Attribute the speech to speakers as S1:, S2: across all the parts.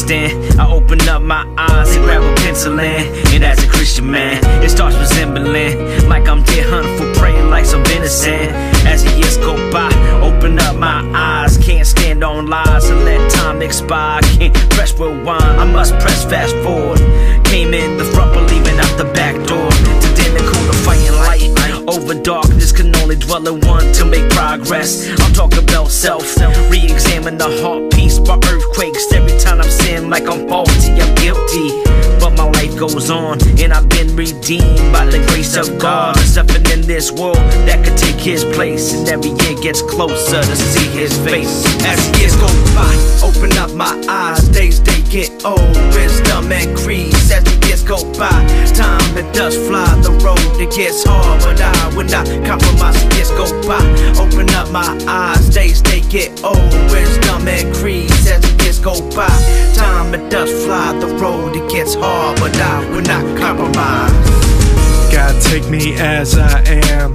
S1: I open up my eyes and grab a pencil in, and as a Christian man, it starts resembling like I'm deer hunting for prey, like some venison. As the years go by, open up my eyes, can't stand on lies and let time expire. Can't press rewind, I must press fast forward. Came in the front, believing out the back door. To cool to fighting light over darkness can only dwell in one to make progress. I'm talking about self, re-examine the heart piece by earthquakes. Like I'm faulty, I'm guilty. But my life goes on, and I've been redeemed by the grace of God. Nothing in this world that could take His place, and every year gets closer to see His face.
S2: As years go by, open up my eyes, days they get old, wisdom increase as the years go by. Time it does fly, the road it gets hard, but I will not compromise. Years go by, open up my eyes, days they get old, wisdom increase as the years go by. Time it does fly, the road it gets hard, but I will not compromise.
S3: God, take me as I am.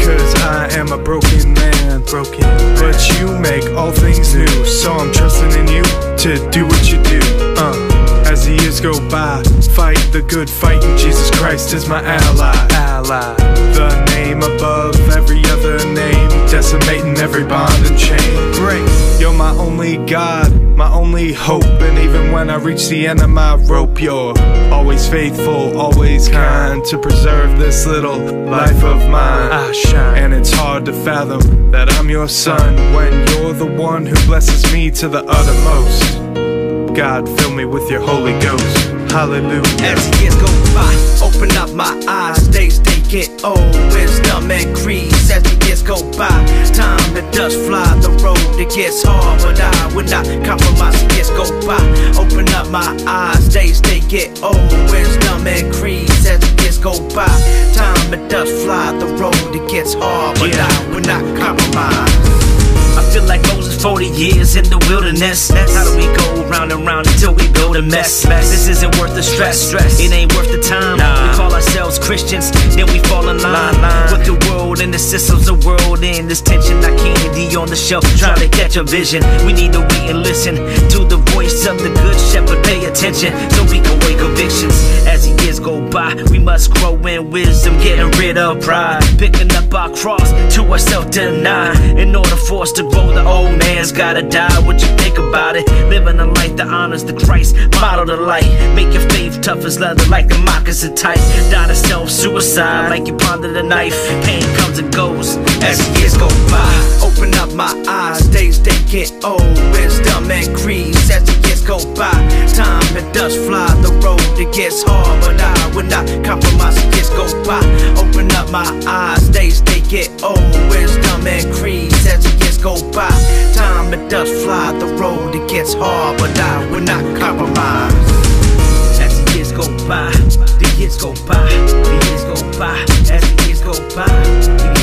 S3: Cause I am a broken man, broken. But you make all things new, so I'm trusting in you to do what you do. Uh. As the years go by, fight the good fight, and Jesus Christ is my ally. Ally. The name above every other name, decimating every bond and chain. Great, you're my only God, my only hope, and even when I reach the end of my rope, you're always faithful, always kind to preserve this little life of mine. I shine, and it's hard to fathom that I'm your son when you're the one who blesses me to the uttermost. God, fill me with your Holy Ghost. Hallelujah.
S2: As years go by, open up my eyes, days get old, wisdom increase as the years go by. Time it does fly, the road it gets hard, but I will not compromise. The years go by, open up my eyes, days they get old, wisdom increase as the years go by. Time it does fly, the road it gets hard, but I will not compromise.
S1: I feel like Moses 40 years in the wilderness. How do we go round and round until we go to mess? This isn't worth the stress. stress. It ain't worth the time. We call ourselves Christians, then we fall in line with the world and the systems of the world. In this tension, like Kennedy on the shelf, trying to catch a vision. We need to wait and listen to the voice of the good shepherd. Pay attention so we can weigh convictions. As the years go by, we must grow in wisdom, getting rid of pride, picking up our cross to ourself deny. In order for us to grow, the old man's gotta die. What you think about it? Living a life that honors the Christ, model the light. Make your faith tough as leather, like the moccasin tight. Die to self suicide, like you ponder the knife. Pain comes and goes
S2: as the years go by. Open up my eyes, days they get old, wisdom increase as the years go by. Time it does fly, the road it gets hard, but I will not compromise. Years go by. My eyes, days they get old, wisdom increase as the years go by. Time it does fly, the road it gets hard, but I will not compromise.
S1: As the years go by, the years go by, the years go by, as the years go by,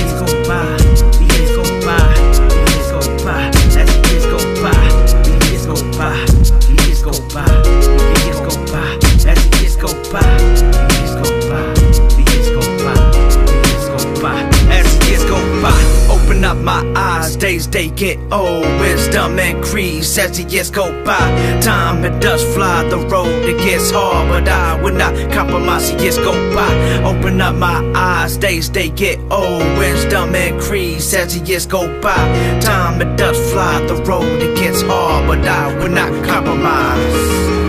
S2: they get old, wisdom increase as the years go by. Time it does fly, the road it gets hard, but I will not compromise. The years go by, open up my eyes, days they get old, wisdom increase as the years go by. Time it does fly, the road it gets hard, but I will not compromise.